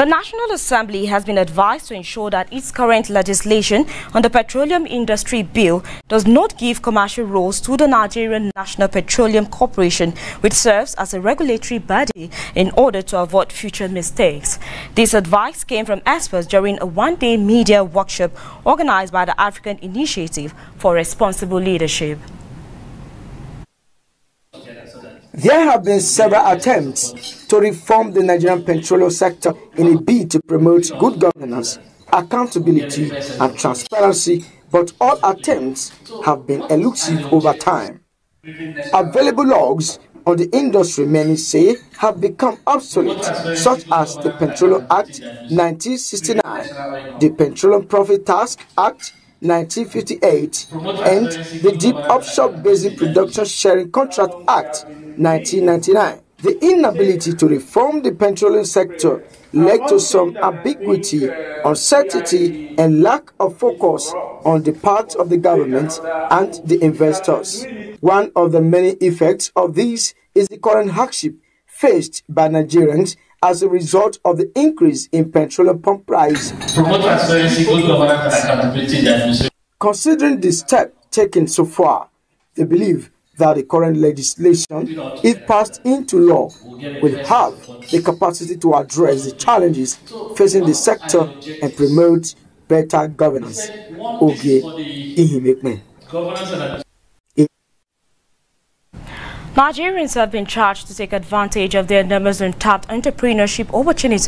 The National Assembly has been advised to ensure that its current legislation on the Petroleum Industry Bill does not give commercial roles to the Nigerian National Petroleum Corporation, which serves as a regulatory body in order to avoid future mistakes. This advice came from experts during a one-day media workshop organized by the African Initiative for Responsible Leadership. There have been several attempts to reform the Nigerian petroleum sector in a bid to promote good governance, accountability, and transparency, but all attempts have been elusive over time. Available logs on the industry, many say, have become obsolete, such as the Petroleum Act 1969, the Petroleum Profit Tax Act 1958 and the Deep Offshore Basin Production Sharing Contract Act 1999. The inability to reform the petroleum sector led to some ambiguity, uncertainty, and lack of focus on the part of the government and the investors. One of the many effects of this is the current hardship faced by Nigerians as a result of the increase in petroleum pump price. Considering the step taken so far, they believe that the current legislation, if passed into law, will have the capacity to address the challenges facing the sector and promote better governance. Nigerians have been charged to take advantage of their numerous untapped entrepreneurship opportunities